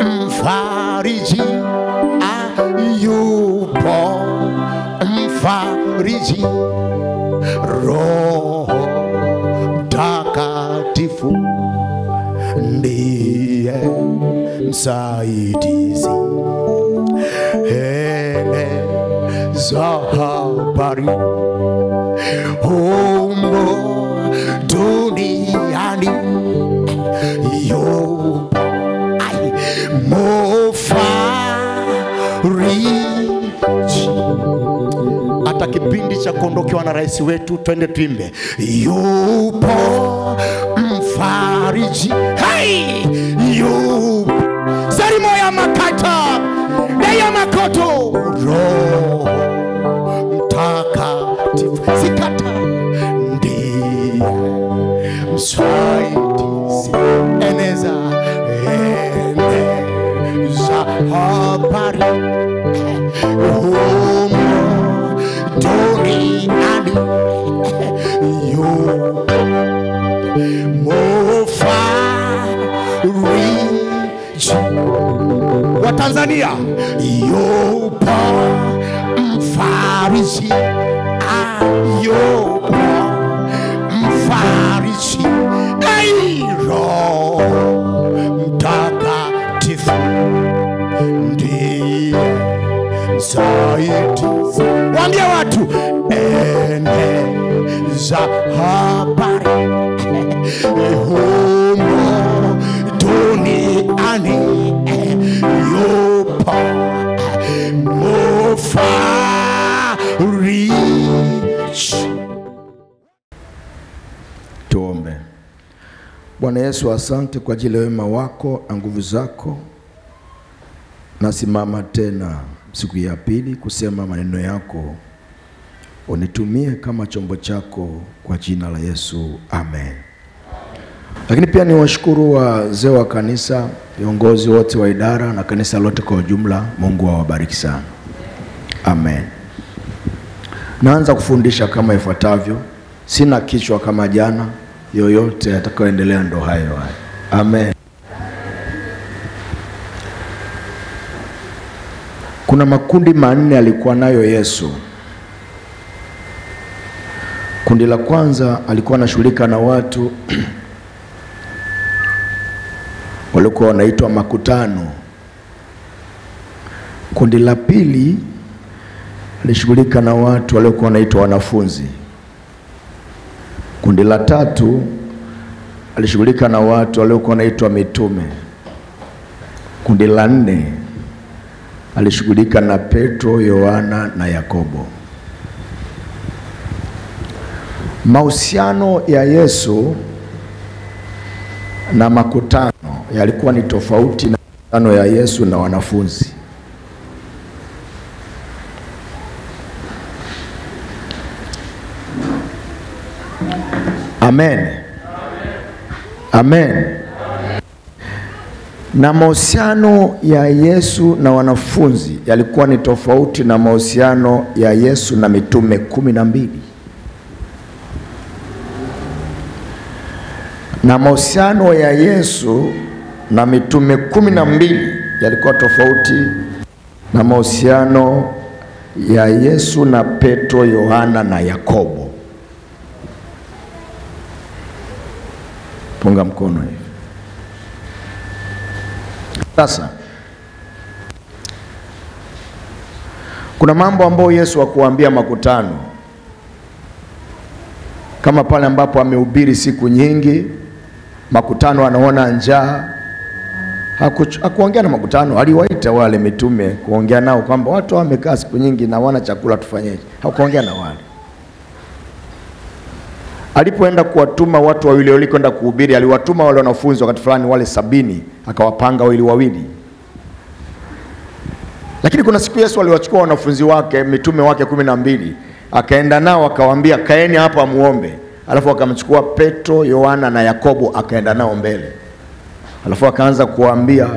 mfariji yupo mfariji roho mtakatifu ndiye msaidizi. Hele za habari humo duniani yupo kipindi cha kuondokewa na rais wetu twende tuimbe yupo mfariji. Hey! yupo. Sarimo ya makata. Neya makoto. Roho mtakatifu. Sikata. Ndiye. Msaidizi Tanzania. Yupo mfarisi, yupo mfariji Ei, Roho mtakatifu. Ndiye zaidi. waambie watu eneza habari mufariji Tuombe. Bwana Yesu, asante kwa ajili ya wema wako na nguvu zako. Nasimama tena siku ya pili kusema maneno yako, unitumie kama chombo chako kwa jina la Yesu, amen. Lakini pia niwashukuru wazee wa kanisa, viongozi wote wa idara na kanisa lote kwa ujumla. Mungu awabariki sana, amen. Naanza kufundisha kama ifuatavyo. Sina kichwa kama jana, yoyote atakayoendelea ndo hayo hayo. Amen. Kuna makundi manne alikuwa nayo Yesu. Kundi la kwanza alikuwa anashughulika na watu walikuwa wanaitwa makutano. Kundi la pili alishughulika na watu waliokuwa wanaitwa wanafunzi. Kundi la tatu alishughulika na watu waliokuwa wanaitwa mitume. Kundi la nne alishughulika na Petro, Yohana na Yakobo. Mahusiano ya Yesu na makutano yalikuwa ni tofauti na makutano ya Yesu na wanafunzi. Amen. Amen. Na mahusiano ya Yesu na wanafunzi yalikuwa ni tofauti na mahusiano ya Yesu na mitume kumi na mbili. Na mahusiano ya Yesu na mitume kumi na mbili yalikuwa tofauti na mahusiano ya Yesu na Petro, Yohana na Yakobo. Punga mkono hivi. Sasa kuna mambo ambayo Yesu akuambia makutano, kama pale ambapo amehubiri siku nyingi, makutano anaona njaa, haku- hakuongea na makutano, aliwaita wale mitume kuongea nao kwamba watu wamekaa siku nyingi na wana chakula, tufanyeje? Hakuongea na wale alipoenda kuwatuma watu wawili wawili kwenda kuhubiri, aliwatuma wale wanafunzi wakati fulani, wale sabini akawapanga wawili wawili. Lakini kuna siku Yesu aliwachukua wanafunzi wake mitume wake kumi na mbili akaenda nao akawaambia, kaeni hapa muombe. Alafu akamchukua Petro, Yohana na Yakobo akaenda nao mbele, alafu akaanza kuwaambia,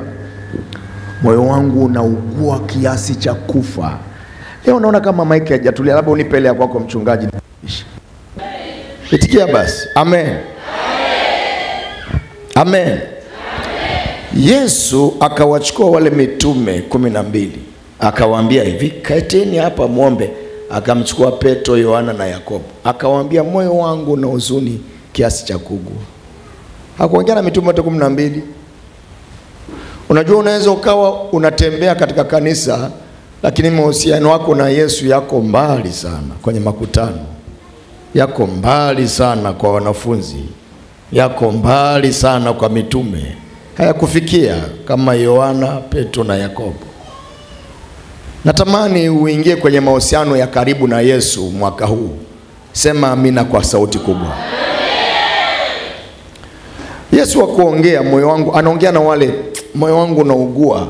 moyo wangu unaugua kiasi cha kufa. Leo naona kama maiki hajatulia, labda unipe ya kwako mchungaji. Itikia basi, amen, amen. Yesu akawachukua wale mitume kumi na mbili akawaambia hivi, kaeteni hapa mwombe. Akamchukua Petro, Yohana na Yakobo, akawaambia, moyo wangu na huzuni kiasi cha kugwa Hakuongea na mitume wote kumi na mbili. Unajua, unaweza ukawa unatembea katika kanisa, lakini mahusiano wako na Yesu yako mbali sana kwenye makutano, yako mbali sana kwa wanafunzi, yako mbali sana kwa mitume, hayakufikia kama Yohana, Petro na Yakobo. Natamani uingie kwenye mahusiano ya karibu na Yesu mwaka huu. Sema amina kwa sauti kubwa. Yesu wa kuongea moyo wangu, anaongea na wale moyo wangu unaugua.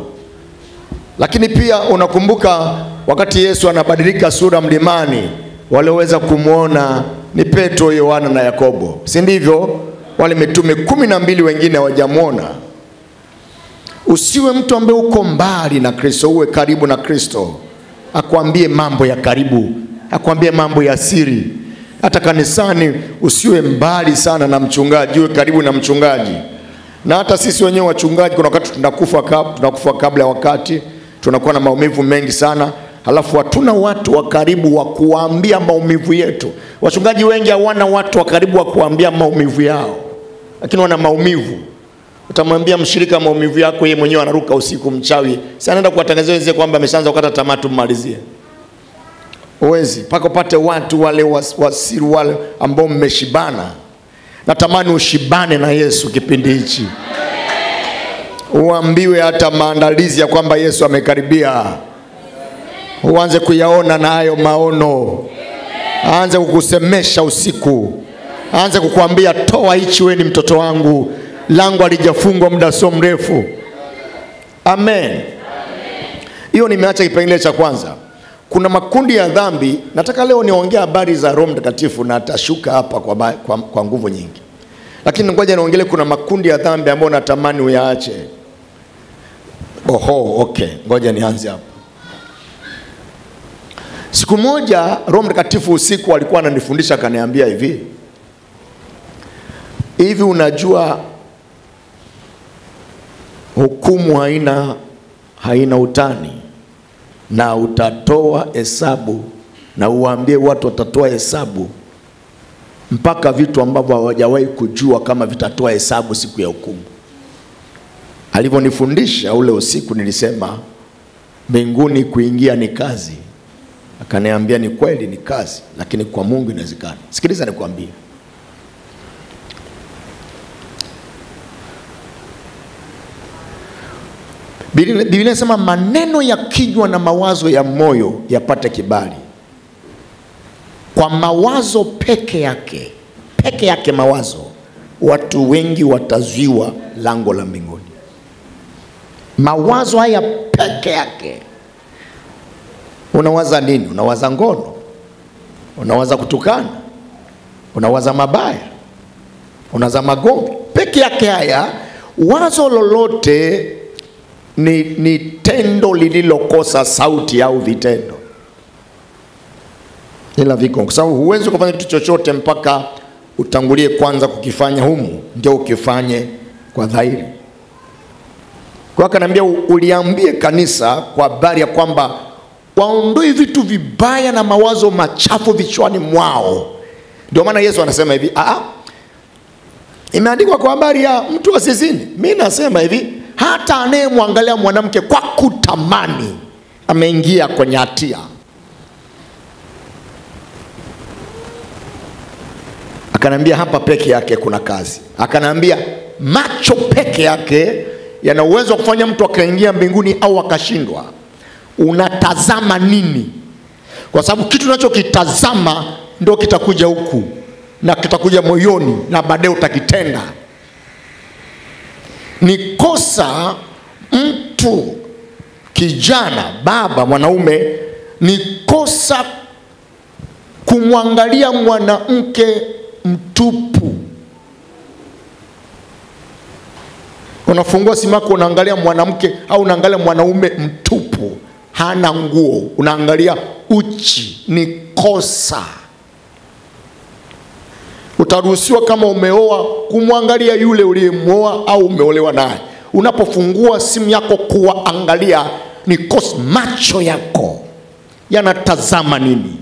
Lakini pia unakumbuka wakati Yesu anabadilika sura mlimani, walioweza kumwona ni Petro, Yohana na Yakobo, si ndivyo? Wale mitume kumi na mbili wengine hawajamwona. Usiwe mtu ambaye uko mbali na Kristo, uwe karibu na Kristo, akwambie mambo ya karibu, akwambie mambo ya siri. Hata kanisani usiwe mbali sana na mchungaji, uwe karibu na mchungaji. Na hata sisi wenyewe wachungaji, kuna wakati tunakufa, kab, tunakufa kabla ya wakati, tunakuwa na maumivu mengi sana, halafu hatuna watu wa karibu wa kuwaambia maumivu yetu. Wachungaji wengi hawana watu wa karibu wa kuwaambia maumivu yao, lakini wana maumivu utamwambia mshirika maumivu yako, yeye mwenyewe anaruka usiku mchawi, si anaenda kuwatangazia wenzie kwamba ameshaanza kukata tamaa, tummalizie. Uwezi mpaka upate watu wale wasiri wale ambao mmeshibana. Natamani ushibane na Yesu kipindi hichi, uambiwe hata maandalizi ya kwamba Yesu amekaribia, uanze kuyaona na hayo maono, aanze kukusemesha usiku, aanze kukuambia toa hichi, we ni mtoto wangu lango alijafungwa muda sio mrefu. Amen. Hiyo nimeacha kipengele cha kwanza. Kuna makundi ya dhambi. Nataka leo niongea habari za Roho Mtakatifu na atashuka hapa kwa, ba, kwa, kwa nguvu nyingi, lakini ngoja niongele, kuna makundi ya dhambi ambayo natamani uyaache. Oho, okay, ngoja nianze hapo. Siku moja Roho Mtakatifu usiku alikuwa ananifundisha akaniambia hivi hivi, unajua hukumu haina, haina utani, na utatoa hesabu na uwaambie watu watatoa hesabu mpaka vitu ambavyo hawajawahi kujua kama vitatoa hesabu siku ya hukumu. Alivyonifundisha ule usiku, nilisema mbinguni kuingia ni kazi. Akaniambia ni kweli, ni kazi, lakini kwa Mungu inawezekana. Sikiliza nikwambie, Biblia inasema maneno ya kinywa na mawazo ya moyo yapate kibali. Kwa mawazo peke yake, peke yake mawazo, watu wengi watazuiwa lango la mbinguni. Mawazo haya peke yake. Unawaza nini? Unawaza ngono, unawaza kutukana, unawaza mabaya, unawaza magomvi, peke yake haya. Wazo lolote ni, ni tendo lililokosa sauti au vitendo, ila viko, kwa sababu huwezi kufanya kitu chochote mpaka utangulie kwanza kukifanya humu, ndio ukifanye kwa dhahiri. Kwa akaniambia uliambie kanisa kwa habari ya kwamba waondoe vitu vibaya na mawazo machafu vichwani mwao. Ndio maana Yesu anasema hivi, aa, imeandikwa kwa habari ya mtu asizini. Mi nasema hivi hata anayemwangalia mwanamke kwa kutamani ameingia kwenye hatia. Akanambia hapa peke yake kuna kazi. Akanambia macho peke yake yana uwezo wa kufanya mtu akaingia mbinguni au akashindwa. Unatazama nini? Kwa sababu kitu unachokitazama ndio kitakuja huku na kitakuja moyoni na baadaye utakitenda. Ni kosa mtu kijana, baba, mwanaume, ni kosa kumwangalia mwanamke mtupu. Unafungua simu yako unaangalia mwanamke au unaangalia mwanaume mtupu, hana nguo, unaangalia uchi, ni kosa. Utaruhusiwa kama umeoa kumwangalia yule uliyemwoa au umeolewa naye, unapofungua simu yako kuwaangalia ni kosa. macho yako yanatazama nini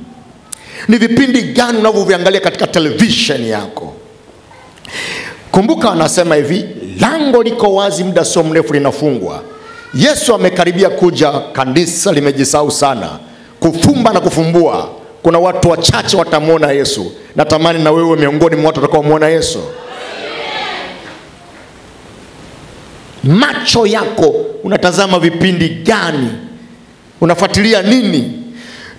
ni vipindi gani unavyoviangalia katika televisheni yako kumbuka anasema hivi lango liko wazi muda sio mrefu linafungwa yesu amekaribia kuja kanisa limejisahau sana. Kufumba na kufumbua. Kuna watu wachache watamwona yesu. Natamani na wewe miongoni mwa watu watakaomwona yesu. Macho yako unatazama vipindi gani? Unafuatilia nini?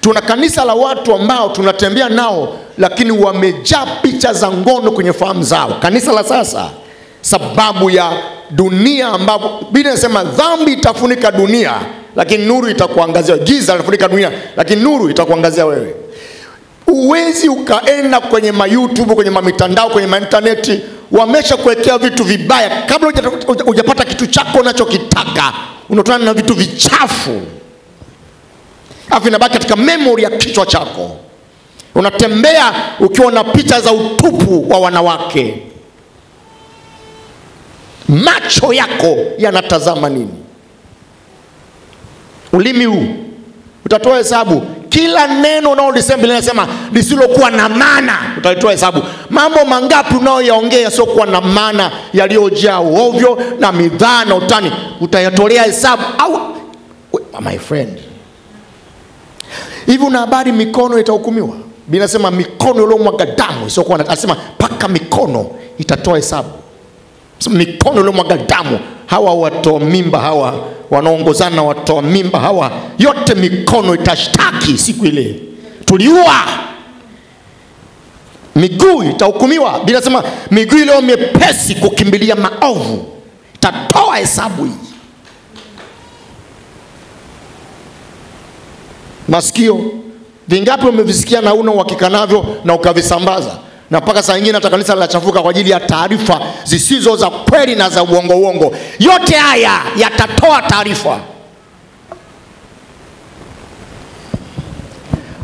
Tuna kanisa la watu ambao tunatembea nao lakini wamejaa picha za ngono kwenye fahamu zao. Kanisa la sasa sababu ya dunia ambapo biblia inasema dhambi itafunika dunia lakini nuru itakuangazia giza litafunika dunia lakini nuru itakuangazia wewe. Uwezi ukaenda kwenye ma YouTube, kwenye mamitandao kwenye maintaneti wamesha kuwekea vitu vibaya kabla hujapata kitu chako unachokitaka. Unatana na vitu vichafu. Alafu inabaki katika memory ya kichwa chako. Unatembea ukiwa na picha za utupu wa wanawake macho yako yanatazama nini? Ulimi huu. Utatoa hesabu. Kila neno unaolisema Biblia inasema lisilokuwa na maana utalitoa hesabu. Mambo mangapi unayoyaongea yasiokuwa na maana yaliyojaa uovyo na midhaa na utani utayatolea hesabu au my friend. Hivi una habari mikono itahukumiwa? Biblia inasema mikono iliyomwaga damu isiokuwa na anasema mpaka mikono itatoa hesabu mikono iliyomwaga damu. Hawa watoa mimba hawa wanaongozana na watoa mimba hawa yote mikono itashtaki siku ile. Tuliua. Miguu itahukumiwa. Bila sema miguu iliyo mepesi kukimbilia maovu. Itatoa hesabu hii. Masikio vingapi umevisikia na una uhakika navyo na ukavisambaza na mpaka saa nyingine hata kanisa linachafuka kwa ajili ya taarifa zisizo za kweli na za uongo uongo. Yote haya yatatoa taarifa.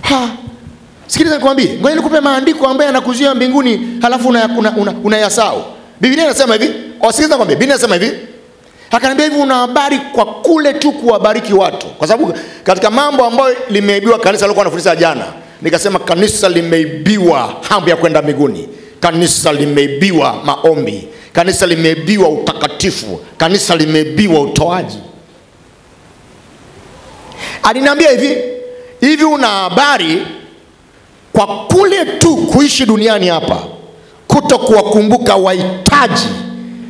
Ha, sikiliza nikwambie ngoja nikupe maandiko ambayo yanakuzuia mbinguni halafu unayasahau una, una, una biblia inasema hivi. Wasikiliza kwambie biblia inasema hivi. Akaniambia hivi una habari kwa kule tu kuwabariki watu. Kwa sababu katika mambo ambayo limeibiwa kanisa alikuwa nafundisha jana nikasema kanisa limeibiwa hamu ya kwenda mbinguni. Kanisa limeibiwa maombi. Kanisa limeibiwa utakatifu. Kanisa limeibiwa utoaji. Aliniambia hivi hivi una habari kwa kule tu kuishi duniani hapa kuto kuwakumbuka wahitaji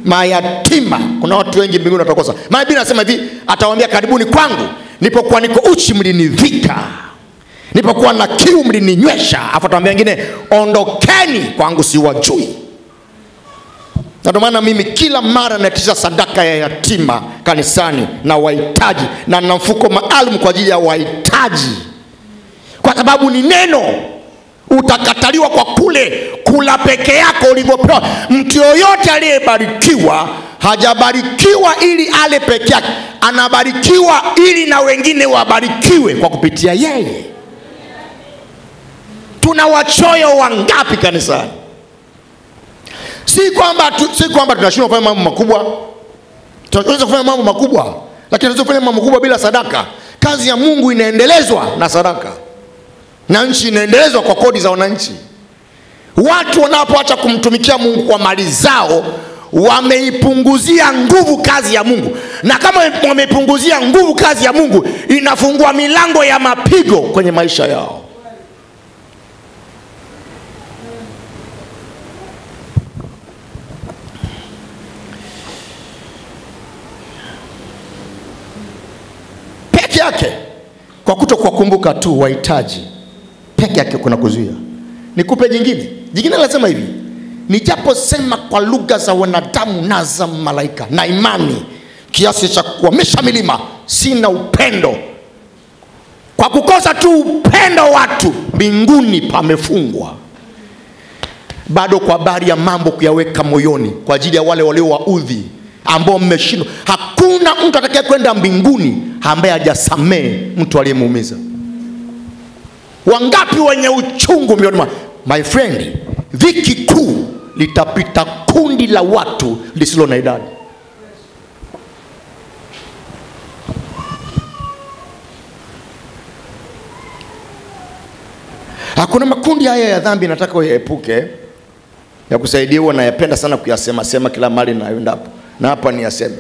mayatima? Kuna watu wengi mbinguni watakosa. Maana biblia hivi atawaambia karibuni kwangu nipokuwa niko uchi mlinivika nipokuwa na kiu mlininywesha. Afu atawaambia wengine ondokeni kwangu siwajui. Na ndio maana mimi kila mara naitisha sadaka ya yatima kanisani na wahitaji na na mfuko maalum kwa ajili ya wahitaji. Kwa sababu ni neno. Utakataliwa kwa kule kula peke yako ulivyopewa. Mtu yoyote aliyebarikiwa hajabarikiwa ili ale peke yake. Anabarikiwa ili na wengine wabarikiwe kwa kupitia yeye tuna wachoyo wangapi kanisani? Si kwamba tu, si kwamba tunashindwa kufanya mambo makubwa. Tunaweza kufanya mambo makubwa lakini tunaweza kufanya mambo makubwa bila sadaka. Kazi ya mungu inaendelezwa na sadaka. Na nchi inaendelezwa kwa kodi za wananchi. Watu wanapoacha kumtumikia mungu kwa mali zao wameipunguzia nguvu kazi ya mungu. Na kama wameipunguzia nguvu kazi ya mungu inafungua milango ya mapigo kwenye maisha yao peke yake. Kwa kuto kuwakumbuka tu wahitaji peke yake kuna kuzuia. Nikupe jingine. Jingine lazima hivi. Nijaposema kwa lugha za wanadamu na za malaika na imani kiasi cha kuhamisha milima sina upendo. Kwa kukosa tu upendo watu mbinguni pamefungwa. Bado kwa habari ya mambo kuyaweka moyoni kwa ajili ya wale walio waliowaudhi ambao mmeshindwa. Hakuna mtu atakaye kwenda mbinguni ambaye hajasamee mtu aliyemuumiza. Wangapi wenye uchungu mioyoni mwa my friend, dhiki kuu litapita kundi la watu lisilo na idadi. Hakuna makundi haya ya dhambi nataka uyaepuke ya kusaidia kusaidiwa, nayapenda sana kuyasema sema kila mali nayoenda na hapa niyaseme.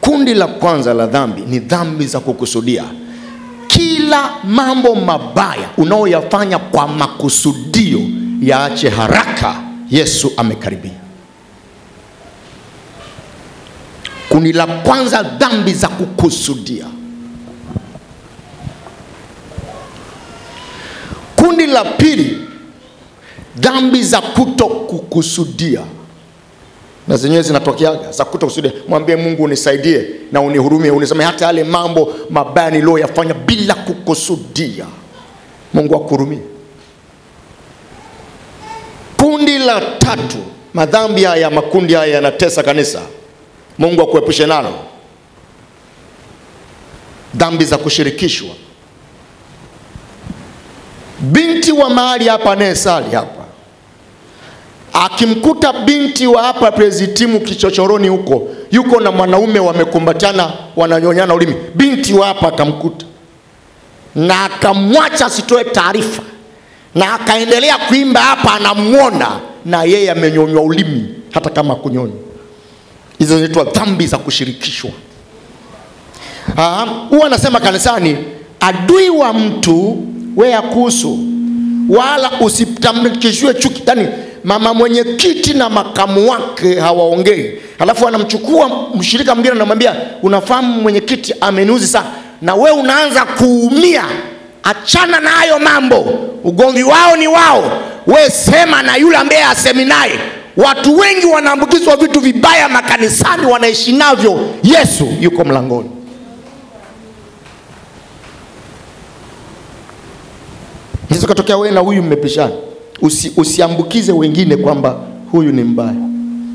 Kundi la kwanza la dhambi ni dhambi za kukusudia. Kila mambo mabaya unaoyafanya kwa makusudio yaache haraka, Yesu amekaribia. Kundi la kwanza, dhambi za kukusudia. Kundi la pili, dhambi za kutokukusudia kukusudia, na zenyewe zinatokeaga za kuto kusudia. Mwambie Mungu unisaidie na unihurumie, uniseme hata yale mambo mabaya niliyoyafanya bila kukusudia, Mungu akuhurumie. Kundi la tatu, madhambi haya, makundi haya yanatesa kanisa, Mungu akuepushe nalo. Dhambi za kushirikishwa. Binti wa mahali hapa anayesali hapa akimkuta binti wa hapa Prezitimu kichochoroni huko, yuko na mwanaume wamekumbatiana, wananyonyana ulimi, binti wa hapa akamkuta na akamwacha asitoe taarifa, na akaendelea kuimba hapa, anamwona na yeye amenyonywa ulimi, hata kama kunyonywa. Hizo zinaitwa dhambi za kushirikishwa. Ah, Huwa anasema kanisani, adui wa mtu we akuhusu, wala usitamkishwe chuki. Yani mama mwenyekiti na makamu wake hawaongei, alafu anamchukua mshirika mwingine anamwambia, unafahamu mwenyekiti ameniuzi sana, na we unaanza kuumia. Achana na hayo mambo, ugomvi wao ni wao, we sema na yule ambaye asemi naye. Watu wengi wanaambukizwa vitu vibaya makanisani, wanaishi navyo. Yesu yuko mlangoni. Inaweza katokea wewe na huyu mmepishana, usi, usiambukize wengine kwamba huyu ni mbaya,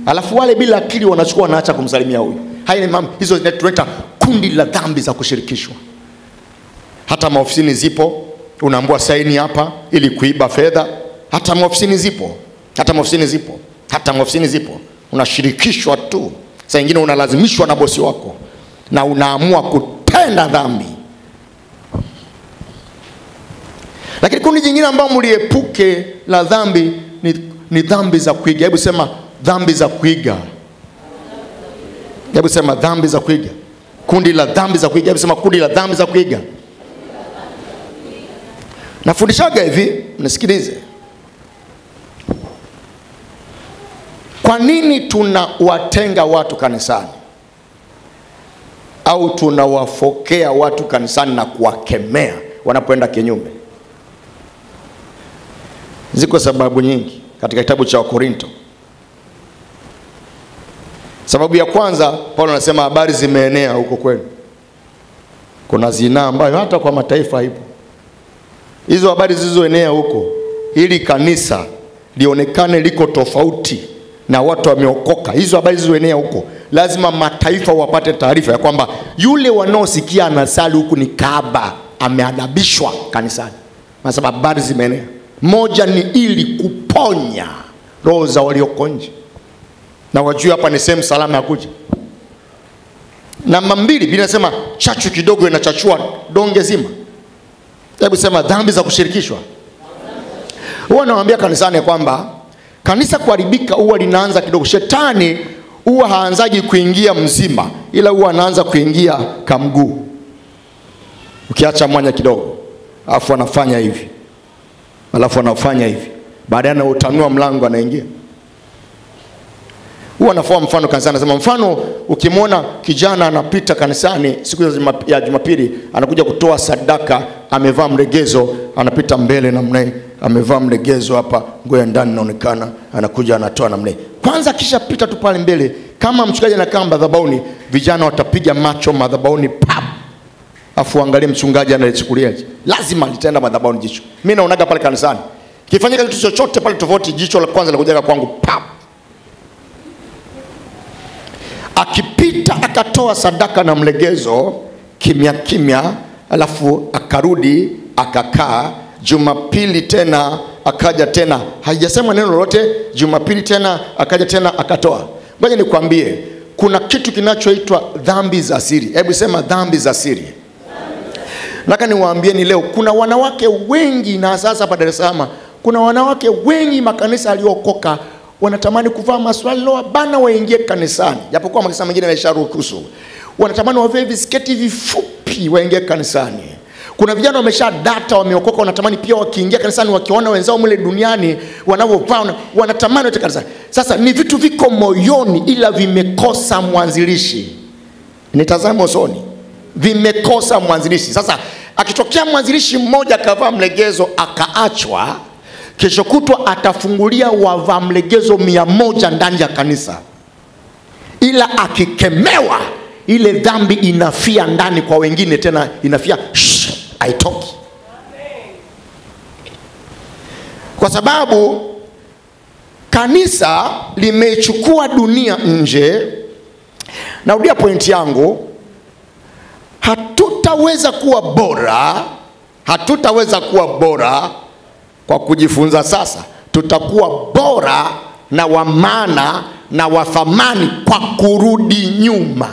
alafu wale bila akili wanachukua wanaacha kumsalimia huyu. Haya mambo, hizo zinatuleta kundi la dhambi za kushirikishwa. Hata maofisini zipo, unaambua saini hapa ili kuiba fedha. Hata maofisini zipo, hata maofisini zipo, hata maofisini zipo, unashirikishwa tu. Saa nyingine unalazimishwa na bosi wako na unaamua kutenda dhambi. Lakini kundi jingine ambao mliepuke la dhambi ni, ni dhambi za kuiga. Hebu sema dhambi za kuiga. Hebu sema dhambi za kuiga. Kundi la dhambi za kuiga. Hebu sema kundi la dhambi za kuiga. Nafundishaga hivi, nisikilize. Kwa nini tunawatenga watu kanisani au tunawafokea watu kanisani na kuwakemea wanapoenda kinyume? Ziko sababu nyingi katika kitabu cha Wakorinto. Sababu ya kwanza, Paulo anasema habari zimeenea huko kwenu, kuna zinaa ambayo hata kwa mataifa ipo. Hizo habari zilizoenea huko, ili kanisa lionekane liko tofauti na watu wameokoka, hizo habari zilizoenea huko, lazima mataifa wapate taarifa ya kwamba yule wanaosikia anasali huku ni kaba ameadabishwa kanisani, kwa sababu habari zimeenea. Moja ni ili kuponya roho za walioko nje, na wajui hapa ni sehemu salama ya kuja. Namba mbili, Biblia chachu kidogo inachachua donge zima. Hebu sema dhambi za kushirikishwa. Huwa nawaambia kanisani kwamba kanisa kuharibika huwa linaanza kidogo. Shetani huwa haanzaji kuingia mzima, ila huwa anaanza kuingia kamguu, ukiacha mwanya kidogo, alafu anafanya hivi alafu anafanya hivi, baadaye anautanua mlango, anaingia. Huwa anafua mfano kanisani, anasema mfano, ukimwona kijana anapita kanisani siku ya Jumapili, anakuja kutoa sadaka, amevaa mlegezo, anapita mbele namna hii, amevaa mlegezo hapa, nguo ya ndani inaonekana, anakuja anatoa namna hii. Kwanza akishapita tu pale mbele, kama mchungaji anakaa madhabahuni, vijana watapiga macho madhabahuni, pap afu angalie mchungaji analichukuliaje. Lazima litaenda madhabahuni jicho. Mimi naonaga pale kanisani kifanyika kitu chochote pale tofauti, jicho la kwanza linakujaga kwangu pap. Akipita akatoa sadaka na mlegezo kimya kimya, alafu akarudi akakaa. Jumapili tena akaja tena, haijasema neno lolote. Jumapili tena akaja tena akatoa. Ngoja nikwambie, kuna kitu kinachoitwa dhambi za siri. Hebu sema dhambi za siri. Nataka niwaambieni leo kuna wanawake wengi na sasa hapa dar es salaam kuna wanawake wengi makanisa aliyookoka wanatamani kuvaa maswali loa bana waingie kanisani. Japokuwa makanisa mengine yamesharuhusu. Wanatamani wavae visketi vifupi waingie kanisani. Kuna vijana wamesha data wameokoka wanatamani pia wakiingia kanisani wakiona wenzao mle duniani wanavyovaa wanatamani wote kanisani. Sasa ni vitu viko moyoni ila vimekosa mwanzilishi. Nitazame usoni vimekosa mwanzilishi. Sasa akitokea mwanzilishi mmoja akavaa mlegezo akaachwa kesho kutwa atafungulia wavaa mlegezo mia moja ndani ya kanisa. Ila akikemewa ile dhambi inafia ndani kwa wengine tena inafia haitoki. Kwa sababu kanisa limeichukua dunia nje. Narudia pointi yangu hatutaweza kuwa bora hatutaweza kuwa bora kwa kujifunza sasa. Tutakuwa bora na wa maana na wa thamani kwa kurudi nyuma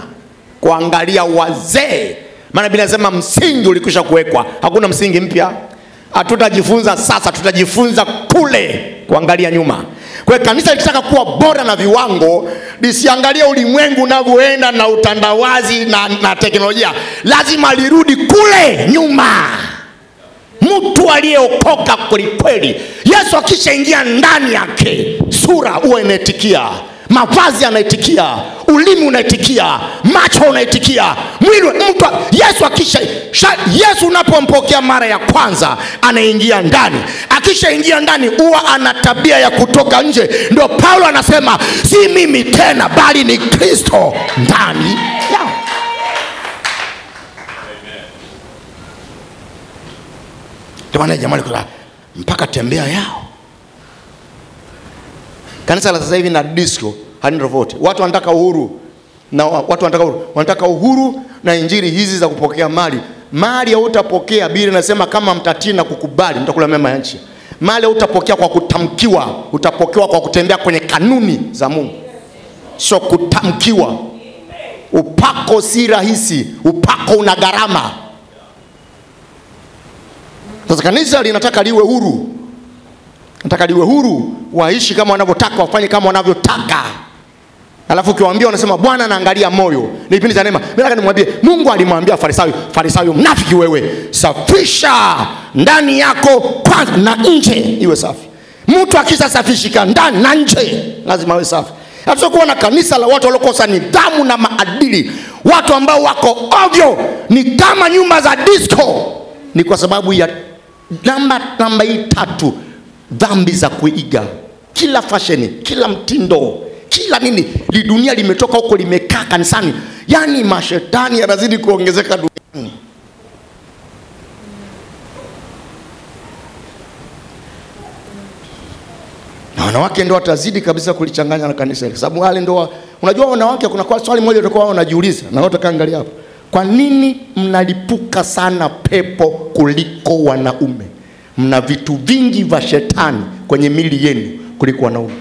kuangalia wazee. Maana biblia inasema msingi ulikwisha kuwekwa. Hakuna msingi mpya. Hatutajifunza sasa tutajifunza kule kuangalia nyuma kwa kanisa likitaka kuwa bora na viwango lisiangalie ulimwengu unavyoenda na utandawazi na, na teknolojia. Lazima lirudi kule nyuma. Mtu aliyeokoka kwelikweli. Yesu akishaingia ndani yake sura huwa inaitikia mavazi anaitikia ulimi unaitikia macho unaitikia mwili mtu yesu akisha sha, yesu unapompokea mara ya kwanza anaingia ndani. Akishaingia ndani huwa ana tabia ya kutoka nje. Ndio paulo anasema si mimi tena bali ni kristo ndani yao maana jamani mpaka tembea yao. Kanisa la sasa hivi na disco halina tofauti. Watu wanataka uhuru. Na watu wanataka uhuru. Wanataka uhuru na injili hizi za kupokea mali. Mali hautapokea bili inasema kama mtatii na kukubali mtakula mema ya nchi. Mali hautapokea kwa kutamkiwa. Utapokewa kwa kutembea kwenye kanuni za mungu. Sio kutamkiwa. Upako si rahisi. Upako una gharama. Sasa kanisa linataka liwe huru. Nataka liwe huru. Waishi kama wanavyotaka wafanye kama wanavyotaka alafu ukiwaambia wanasema bwana anaangalia moyo. Ni kipindi cha neema. Mimi nataka nimwambie mungu alimwambia farisayo farisayo mnafiki wewe. Safisha ndani yako kwanza na nje iwe safi. Mtu akishasafishika ndani na nje lazima awe safi. Hatutokuwa na kanisa la watu waliokosa nidhamu na maadili. Watu ambao wako ovyo ni kama nyumba za disco. Ni kwa sababu ya namba namba hii tatu dhambi za kuiga. Kila fasheni kila mtindo kila nini li dunia limetoka huko limekaa kanisani. Yani mashetani yanazidi kuongezeka duniani. Na wanawake ndo watazidi kabisa kulichanganya na kanisa kwa sababu wale wa- unajua wanawake kuna kwa swali moja utakuwa unajiuliza na wote kaangalia hapo. Kwa nini mnalipuka sana pepo kuliko wanaume? Mna vitu vingi vya shetani kwenye mili yenu kuliko wanaume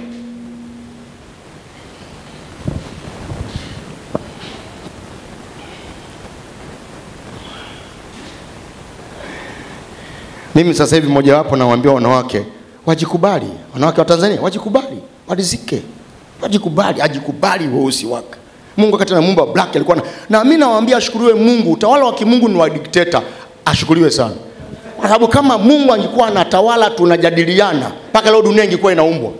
mimi sasa hivi mojawapo nawaambia wanawake wajikubali. Wanawake wa tanzania wajikubali walizike wajikubali ajikubali weusi wake. Mungu wakati anamuumba black alikuwa na, na mimi nawaambia ashukuriwe mungu. Utawala wa kimungu ni wa dikteta ashukuriwe sana. Kwa sababu kama mungu angekuwa anatawala tunajadiliana. Mpaka leo dunia ingekuwa inaumbwa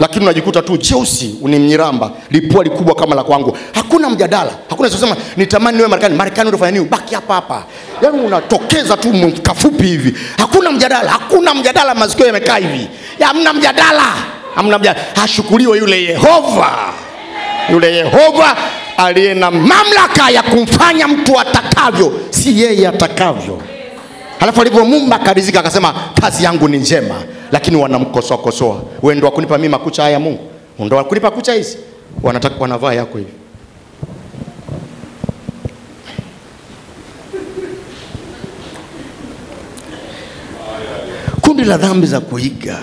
lakini unajikuta tu jeusi ni mnyiramba lipua likubwa kama la kwangu. Hakuna mjadala hakuna sema nitamani niwe marekani marekani utafanya nini? Baki hapa hapa. Yaani unatokeza tu mkafupi hivi. Hakuna mjadala hakuna mjadala masikio yamekaa hivi. Ya, hamna mjadala hamna mjadala. Hashukuriwe yule yehova yule yehova aliye na mamlaka ya kumfanya mtu atakavyo si yeye atakavyo halafu alivyomumba akarizika akasema kazi yangu ni njema lakini wanamkosoa kosoa wewe ndo wakunipa mimi makucha haya mungu? Ndo wakunipa kucha hizi? Wanataka wanavaa yako hivi. Kundi la dhambi za kuiga.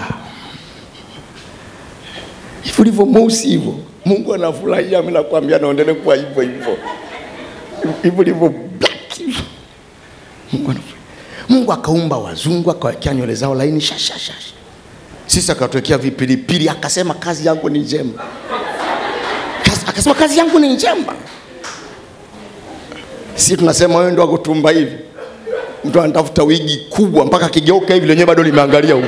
Hivi ndivyo mosi hivyo mungu anafurahia mi nakwambia naendelee kuwa hivyo hivyo. Hivi ulivyo black hivi Mungu, anafurahi. Mungu akaumba wazungu akawekea nywele zao laini shashashasha sisi akatuwekea vipilipili akasema kazi yangu ni njema. Kazi- akasema kazi yangu ni njema. Sisi tunasema wewe ndo akutumba hivi. Mtu anatafuta wigi kubwa mpaka akigeuka hivi lenyewe bado limeangalia huko.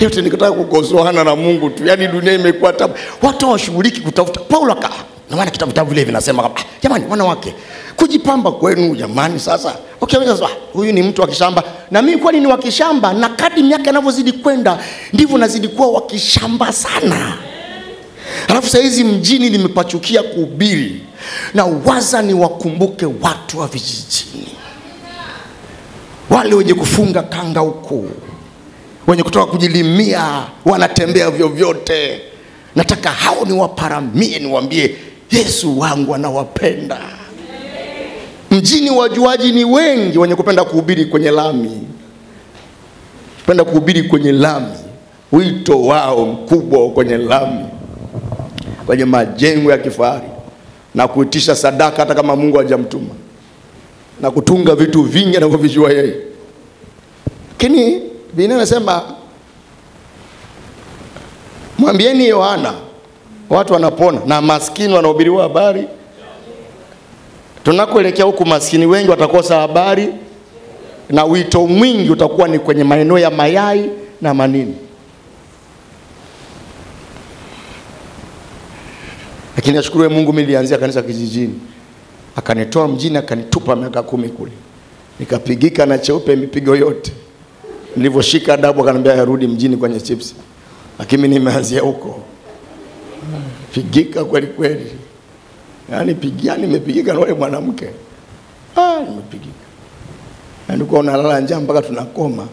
Yote nikataka kukosoana na mungu tu yaani dunia imekuwa tabu. Watu hawashughuliki kutafuta. Paulo aka na maana kitabu vitabu vile vinasema kama, "Ah, jamani wanawake kujipamba kwenu jamani sasa. Okay, sasa, huyu ni mtu wa kishamba. Na mimi kwani ni wa kishamba na kadi miaka inavyozidi kwenda ndivyo nazidi kuwa wa kishamba sana. Alafu sahizi mjini nimepachukia kuhubiri na waza ni wakumbuke watu wa vijijini. Wale wenye kufunga kanga huku wenye kutoka kujilimia wanatembea vyovyote. Nataka hao niwaparamie niwaambie yesu wangu anawapenda. Mjini wajuaji ni wengi wenye kupenda kuhubiri kwenye lami. Penda kuhubiri kwenye lami. Wito wao mkubwa kwenye lami. Kwenye majengo ya kifahari. Na kuitisha sadaka hata kama mungu hajamtuma. Na kutunga vitu vingi anavyovijua yeye. Lakini biblia inasema mwambieni yohana watu wanapona na maskini wanahubiriwa habari. Tunakoelekea huku maskini wengi watakosa habari na wito mwingi utakuwa ni kwenye maeneo ya mayai na manini. Lakini ashukuriwe mungu mimi nilianzia kanisa kijijini. Akanitoa mjini akanitupa miaka kumi kule. Nikapigika na cheupe mipigo yote. Nilivyoshika adabu akaniambia yarudi mjini kwenye chips lakini nimeanzia huko pigika kweli kweli yani pigia nimepigika na yule mwanamke ah, nimepigika Na nilikuwa nalala njaa mpaka tunakoma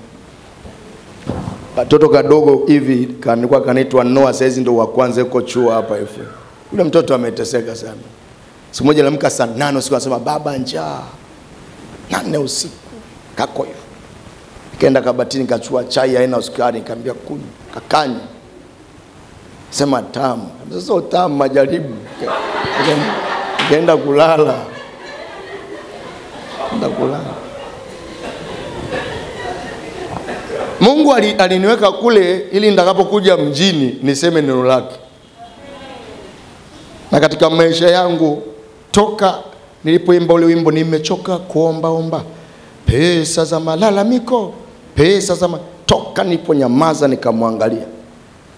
katoto kadogo hivi kanikuwa kanaitwa Noah, saizi ndo wa kwanza yuko chuo hapa hivi. Yule mtoto ameteseka sana. Siku moja niamka saa nane usiku anasema baba, njaa. Nane usiku kako hivyo. Nikaenda kabatini kachua chai aina sukari, nikamwambia kunywa, kakanywa. Sema tamu. Sasa tamu, majaribu. Ukaenda kulala. enda kulala. Mungu ali- aliniweka kule ili nitakapokuja mjini niseme neno lake. Na katika maisha yangu toka nilipoimba ule wimbo nimechoka kuombaomba pesa za malalamiko, pesa za ma... toka niliponyamaza nikamwangalia.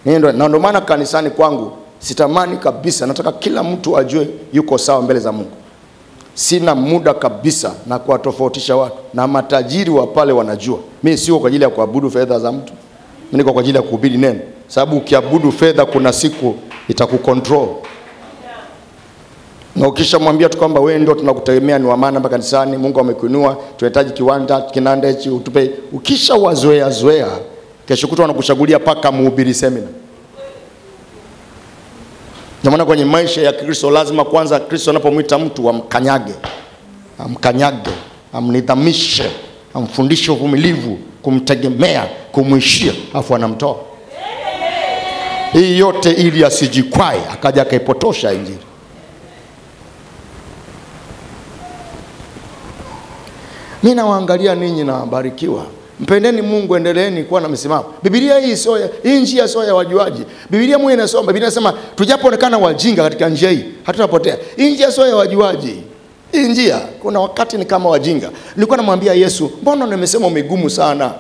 Ndo- Na ndio maana kanisani kwangu sitamani kabisa, nataka kila mtu ajue yuko sawa mbele za Mungu. Sina muda kabisa na kuwatofautisha watu, na matajiri wa pale wanajua mi siko kwa ajili ya kuabudu fedha za mtu, mi niko kwa ajili ya kuhubiri neno, sababu ukiabudu fedha kuna siku itakukontrol na ukishamwambia tu kwamba wewe ndio tunakutegemea, ni wa maana hapa kanisani, Mungu amekuinua, tunahitaji kiwanda kinanda hichi utupe. Ukisha wazoea zoea, kesho kutwa wanakuchagulia paka mhubiri semina. Ndio kwenye maisha ya Kristo lazima kwanza Kristo anapomwita mtu amkanyage, amkanyage, amnidhamishe, amfundishe uvumilivu, kumtegemea, kumwishia, afu anamtoa. Hii yote ili asijikwae akaja akaipotosha Injili. mi nawaangalia ninyi nawabarikiwa mpendeni mungu endeleeni kuwa na msimamo. bibilia hii sio hii njia sio ya wajuaji. Bibilia mwenye inasoma bibilia inasema tujapoonekana wajinga katika njia hii hatutapotea. Hii njia sio ya wajuaji. Hii njia kuna wakati ni kama wajinga. Nilikuwa namwambia yesu mbona nimesema migumu sana?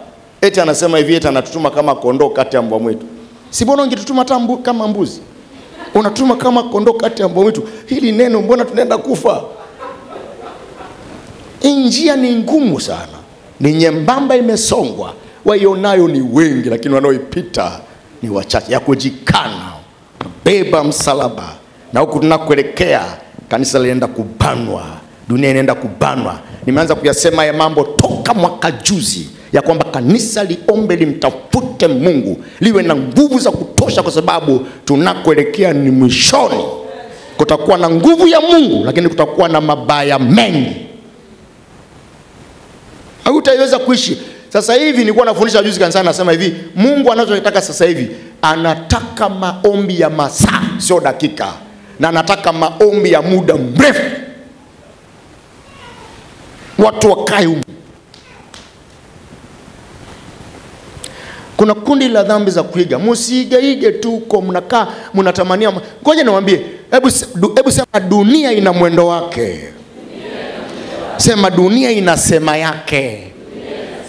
Eti anasema hivi eti anatutuma kama kondoo kati ya mbwa mwitu. Si mbona ungetutuma hata mbu, kama mbuzi? Unatuma kama kondoo kati ya mbwa mwitu. Hili neno mbona tunaenda kufa? Hii njia ni ngumu sana, ni nyembamba, imesongwa, waionayo ni wengi, lakini wanaoipita ni wachache. Ya kujikana, beba msalaba, na huku tunakuelekea kanisa linaenda kubanwa, dunia inaenda kubanwa. Nimeanza kuyasema ya mambo toka mwaka juzi ya kwamba kanisa liombe limtafute Mungu, liwe na nguvu za kutosha, kwa sababu tunakoelekea ni mwishoni. Kutakuwa na nguvu ya Mungu, lakini kutakuwa na mabaya mengi hautaiweza kuishi sasa hivi nilikuwa nafundisha juzi kanisani nasema hivi mungu anachotaka sasa hivi anataka maombi ya masaa sio dakika na anataka maombi ya muda mrefu watu wakae humu. Kuna kundi la dhambi za kuiga, msiigeige tu huko, mnakaa mnatamania. Ngoja niwaambie, hebu hebu sema, dunia ina mwendo wake. Sema dunia ina sema yake.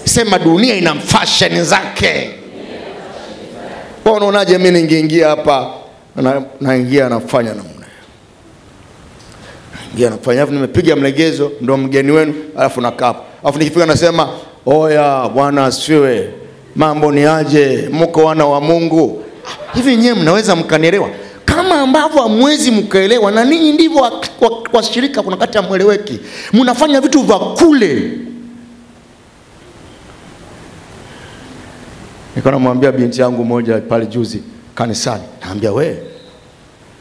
Sema dunia ina fashion zake. Wewe unaonaje? Mimi ningeingia hapa na naingia nafanya namna ingia nafanya, alafu nimepiga mlegezo, ndo mgeni wenu, alafu nakaa hapo, alafu nikifika nasema oya, Bwana asifiwe, mambo ni aje, mko wana wa Mungu? Hivi nyewe mnaweza mkanielewa? Kama ambavyo hamwezi mkaelewa, na ninyi ndivyo wa- wa- washirika, kuna kati hamweleweki, mnafanya vitu vya kule. Nilikuwa namwambia binti yangu moja pale juzi kanisani, naambia we,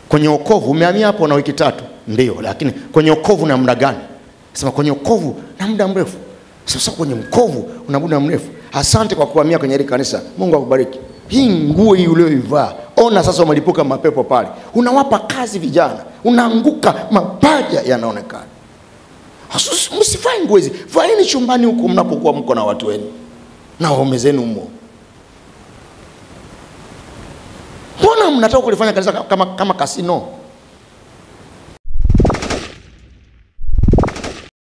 kwenye okovu umehamia hapo na wiki tatu, ndio, lakini kwenye okovu na muda gani? Sema kwenye okovu na muda mrefu. Sasa kwenye mkovu una muda mrefu. Asante kwa kuhamia kwenye hili kanisa, Mungu akubariki. Hii nguo hii ulioivaa, ona sasa umelipuka mapepo pale, unawapa kazi vijana, unaanguka, mapaja yanaonekana. Msivae nguo hizi, vaeni chumbani huko mnapokuwa mko na watu wenu na waume zenu humo. Mbona mnataka kulifanya kanisa kama, kama kasino?